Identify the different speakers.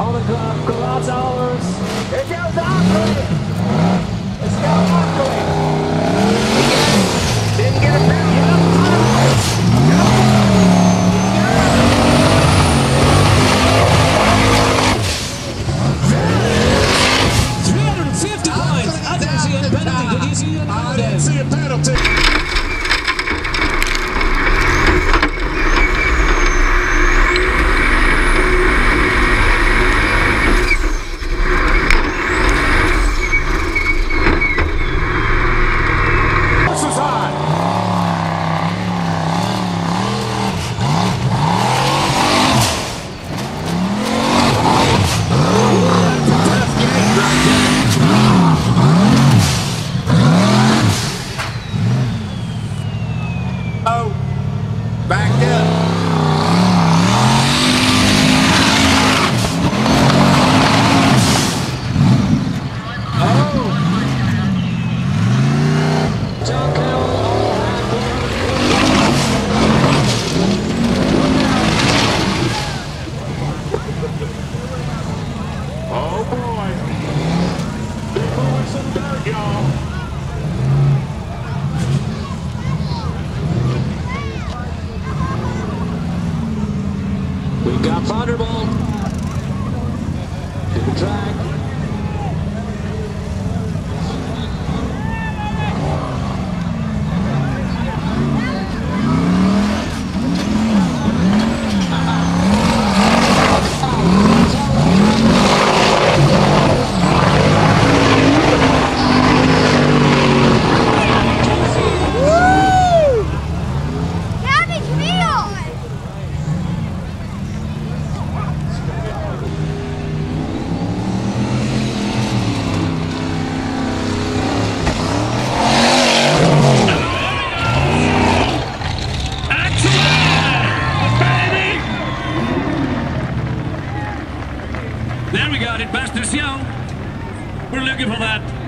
Speaker 1: On the clock, go hours. It goes. It's going Thunderbolt. To the track. it, Young. We're looking for that